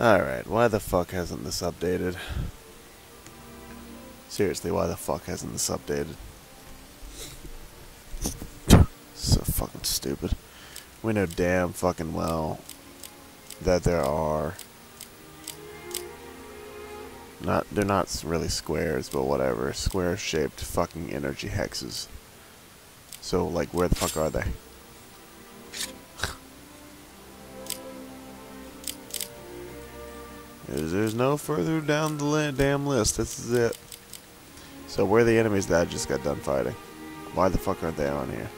Alright, why the fuck hasn't this updated? Seriously, why the fuck hasn't this updated? so fucking stupid. We know damn fucking well that there are not they're not really squares, but whatever. Square shaped fucking energy hexes. So like where the fuck are they? There's no further down the damn list. This is it. So where are the enemies that I just got done fighting? Why the fuck aren't they on here?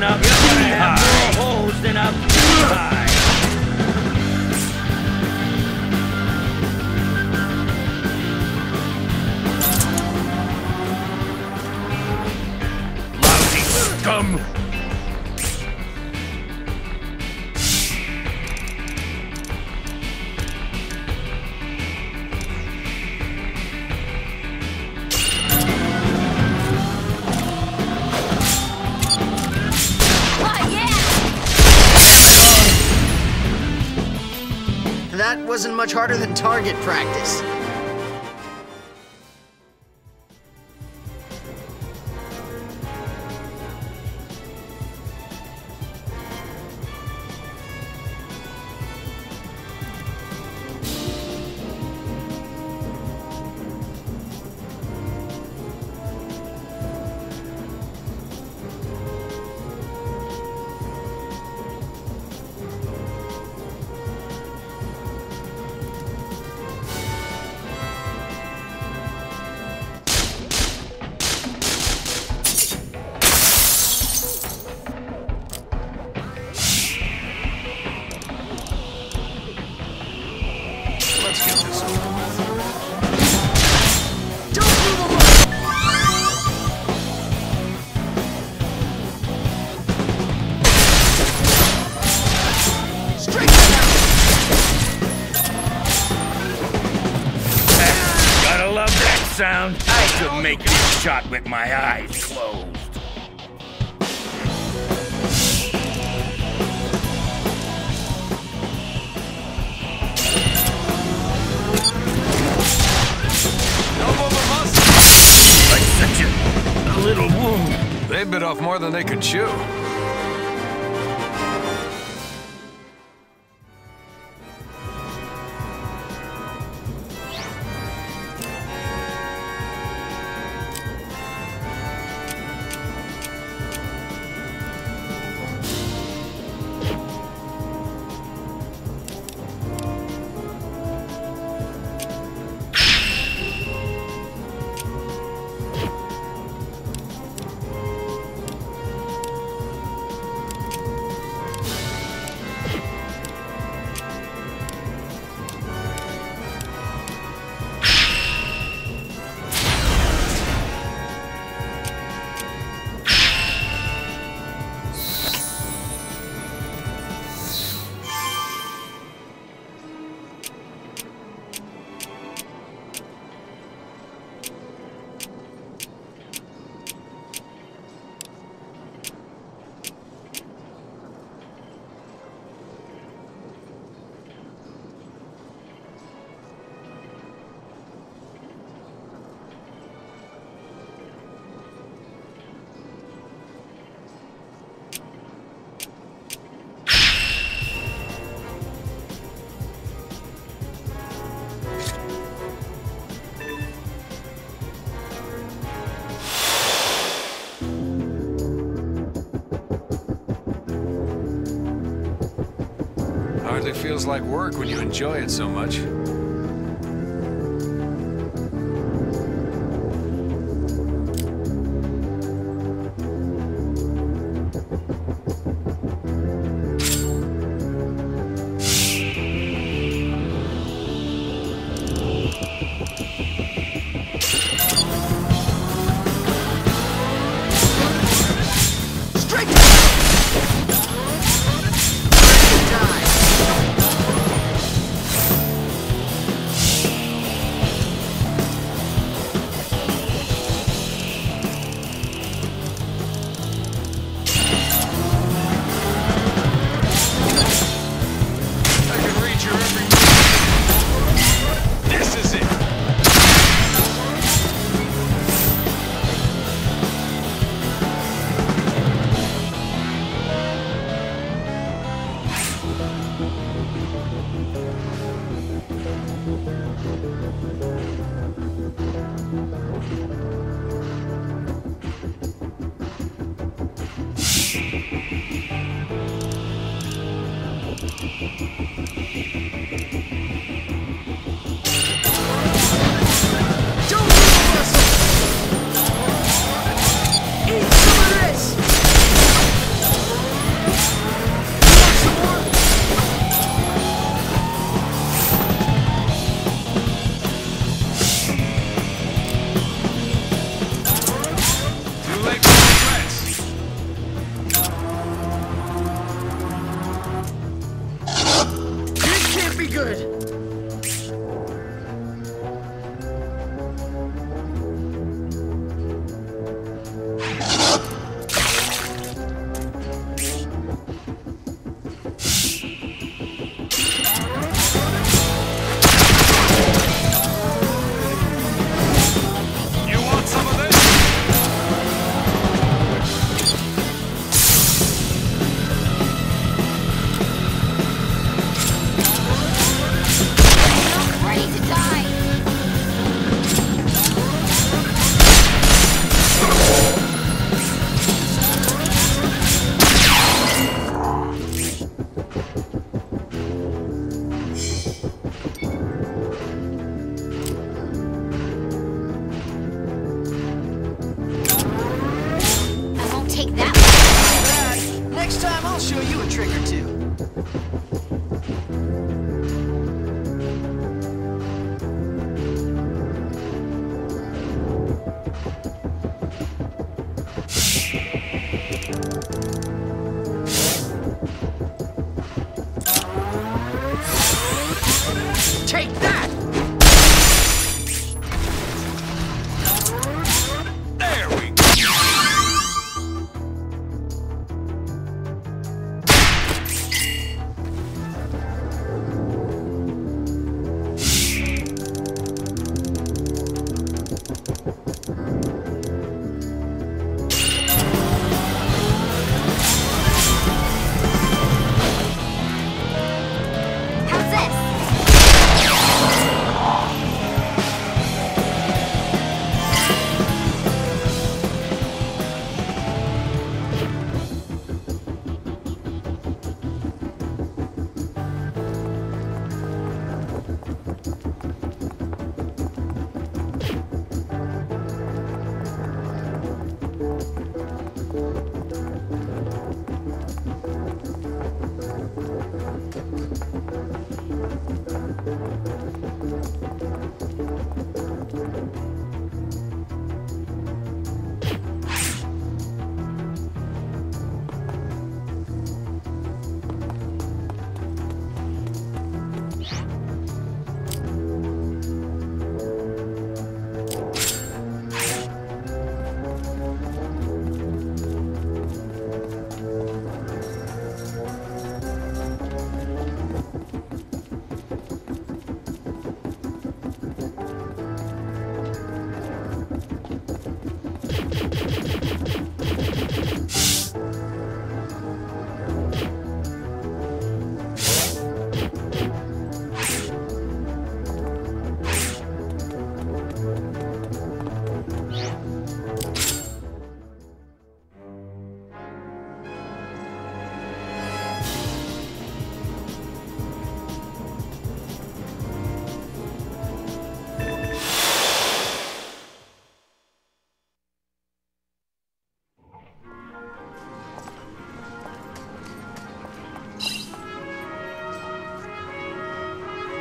Wasn't much harder than target practice. With my eyes hardly feels like work when you enjoy it so much.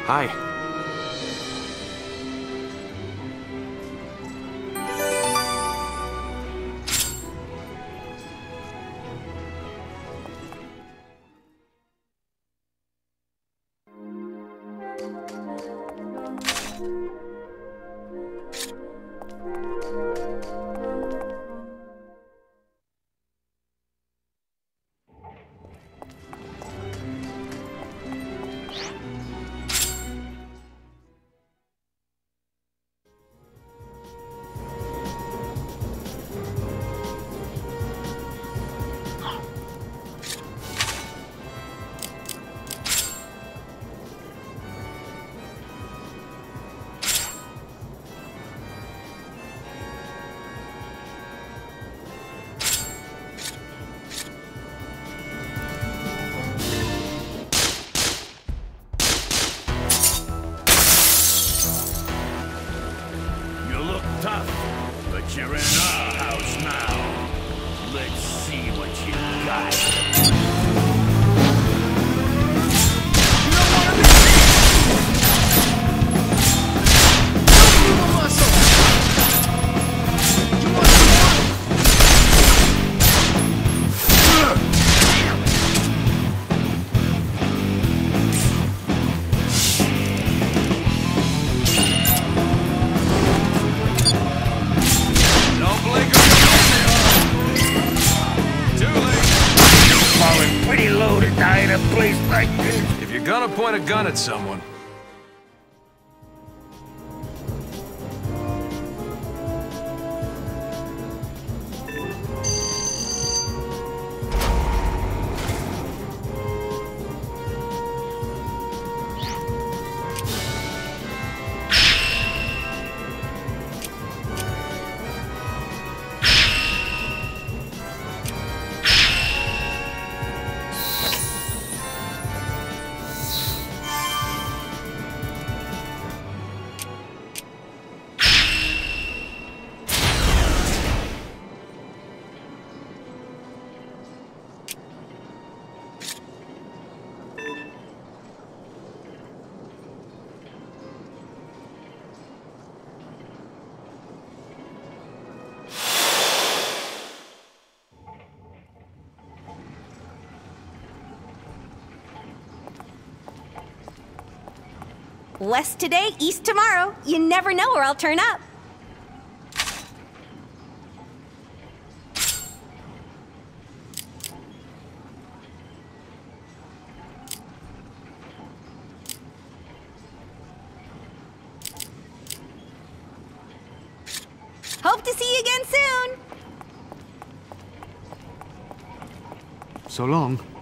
嗨。If you're gonna point a gun at someone, West today, east tomorrow. You never know where I'll turn up. Hope to see you again soon. so long.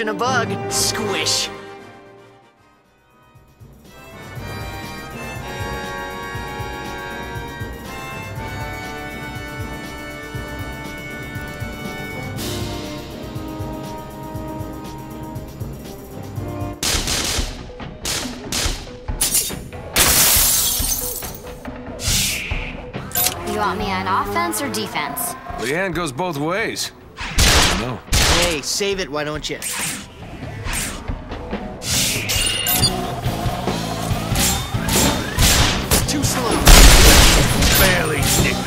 catching a bug. Squish. You want me on offense or defense? Leanne goes both ways. I don't know. Hey, save it, why don't you? Too slow. Barely nicked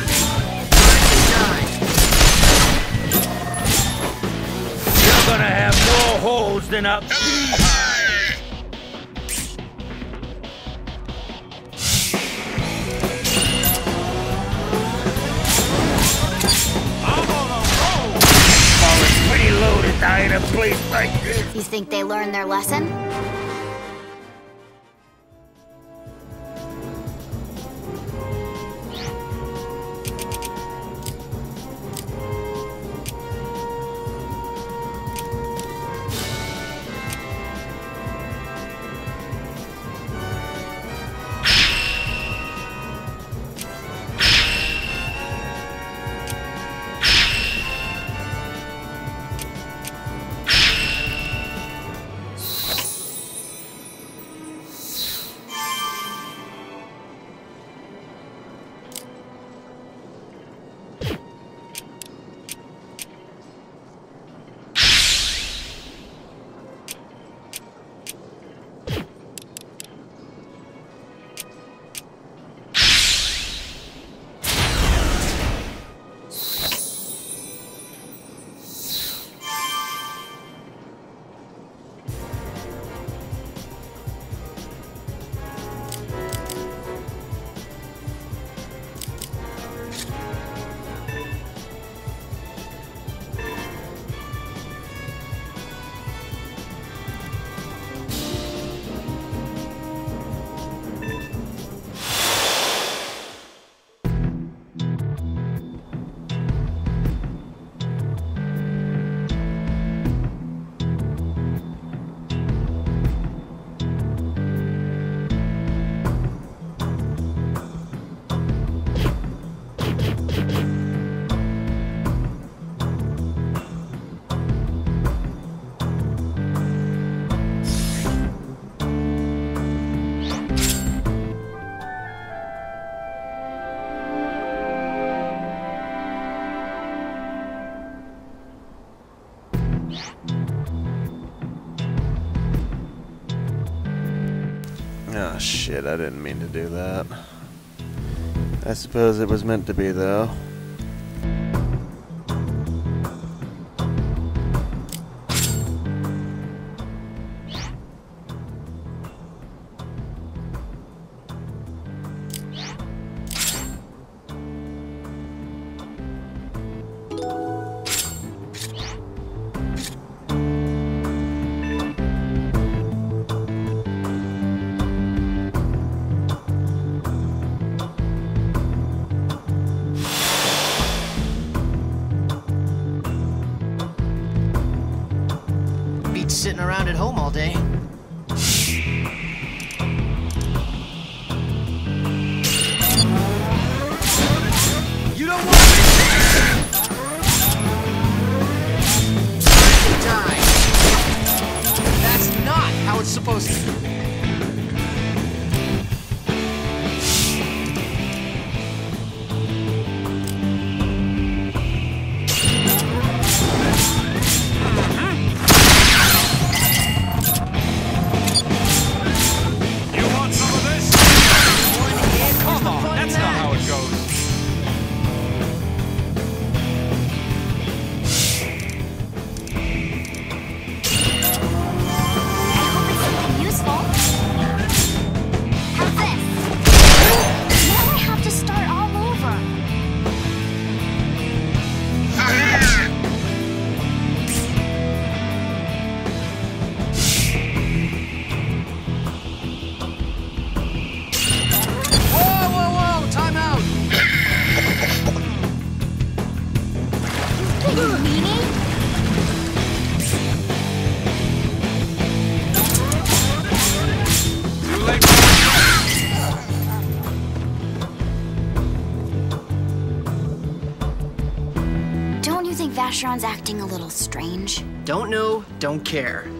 You're gonna have more holes than a down in a place like this. You think they learned their lesson? I didn't mean to do that. I suppose it was meant to be though. You think Vashyron's acting a little strange? Don't know, don't care.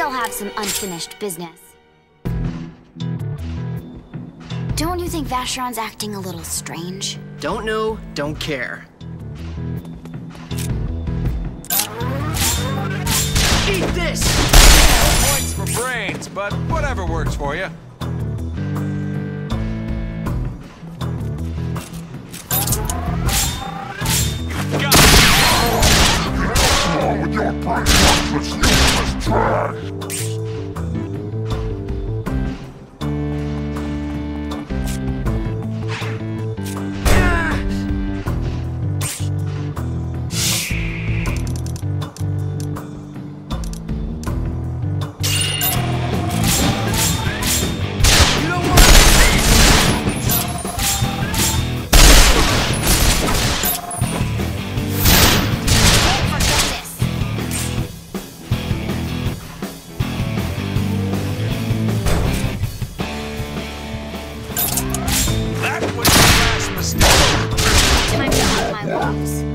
Still have some unfinished business. Don't you think Vashyron's acting a little strange? Don't know, don't care. Eat this! Points for brains, but whatever works for you. Got it. Frank. Whoops.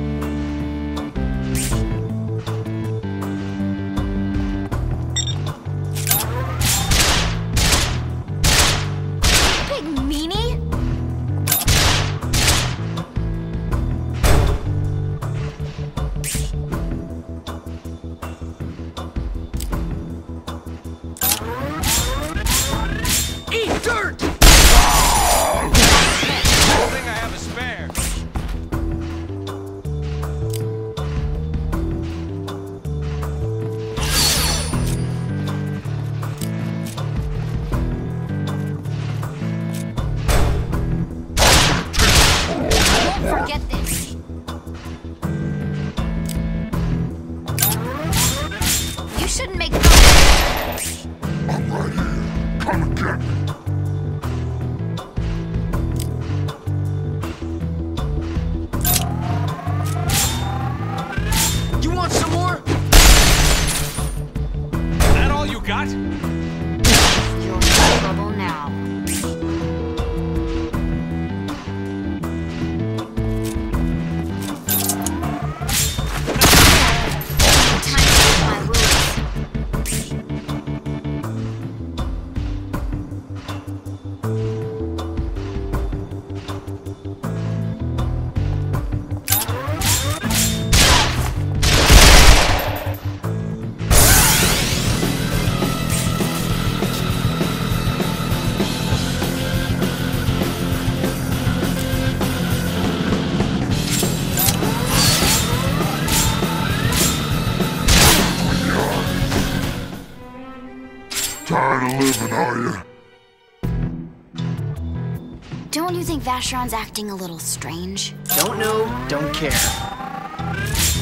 Vashyron's acting a little strange. Don't know, don't care.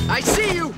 I see you!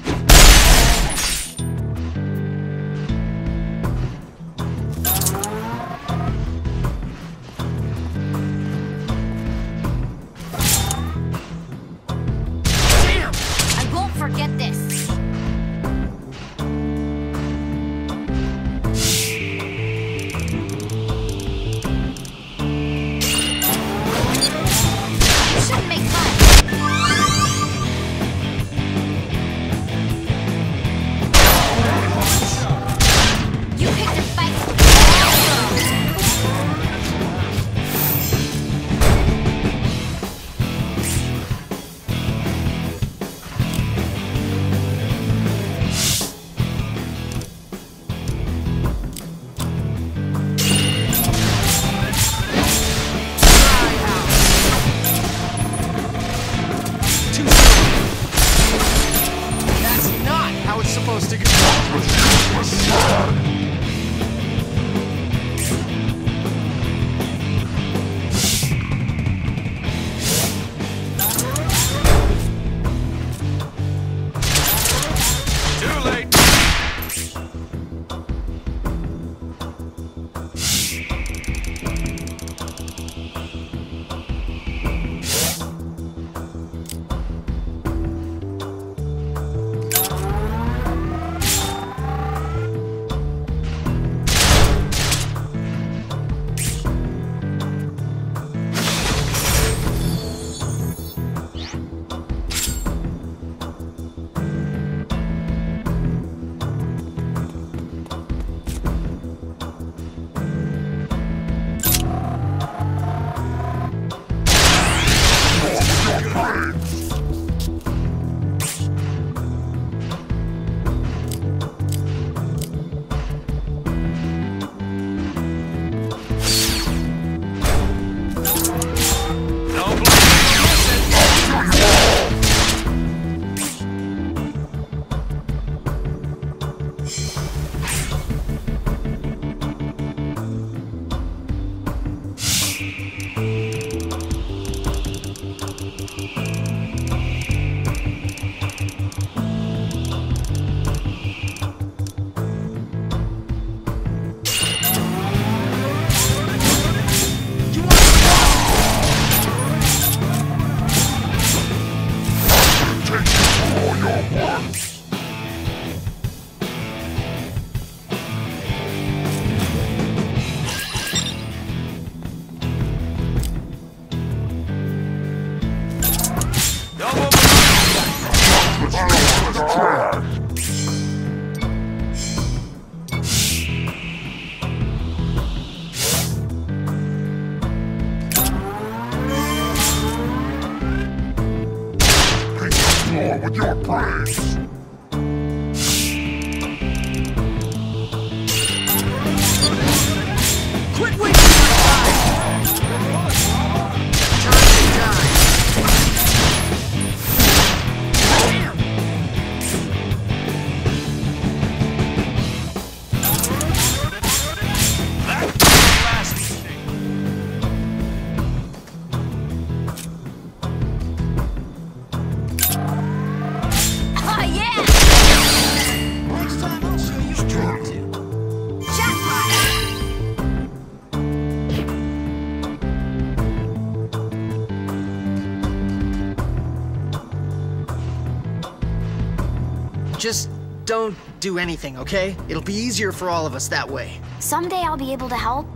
Just don't do anything, okay? It'll be easier for all of us that way. Someday I'll be able to help.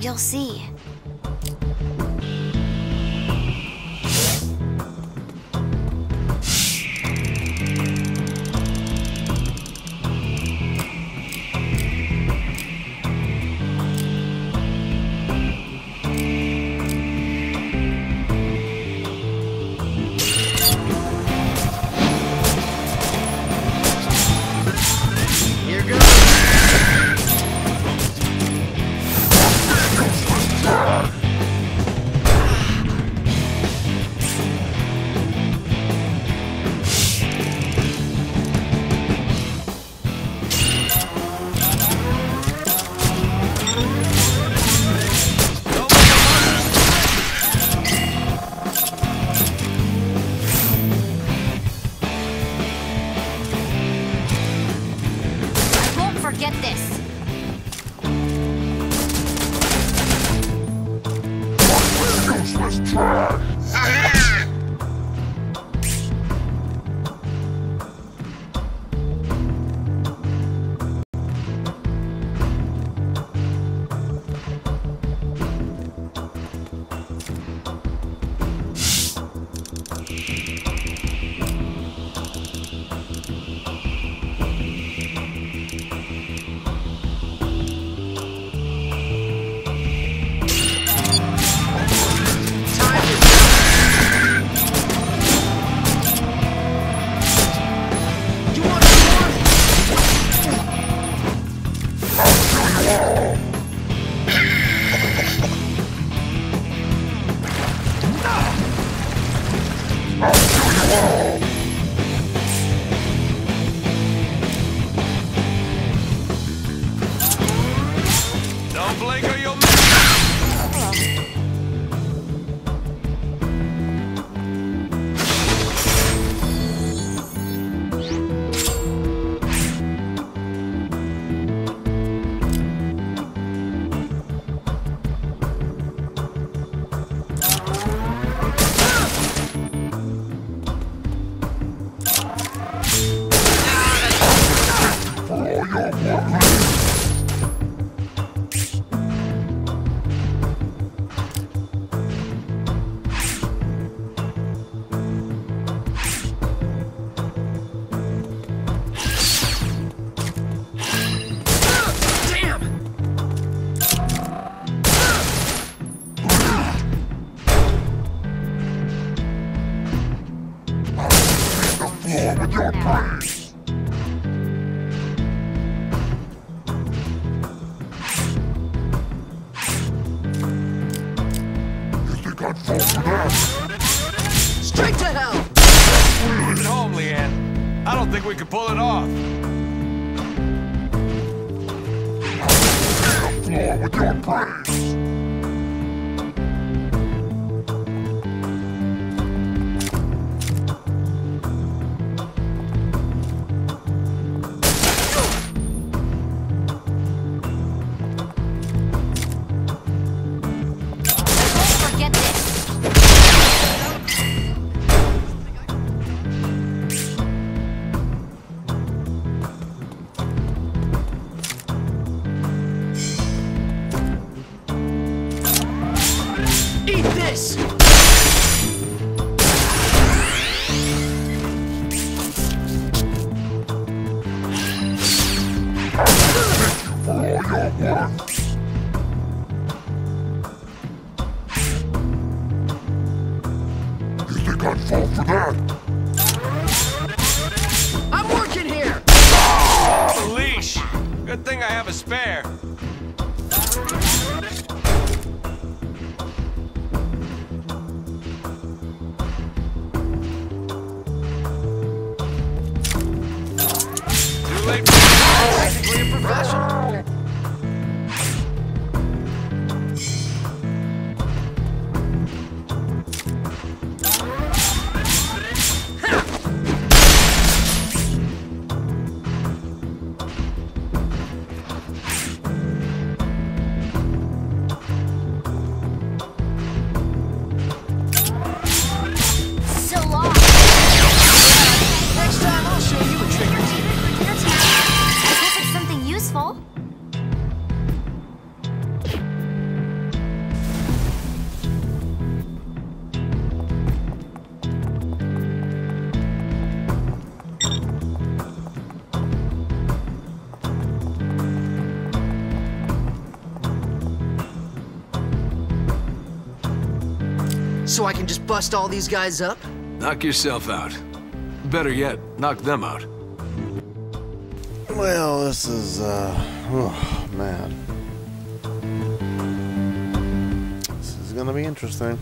You'll see. Won't this. Don't late. Technically a professional. Bust all these guys up? Knock yourself out. Better yet, knock them out. Well, this is, uh, oh, man. This is gonna be interesting.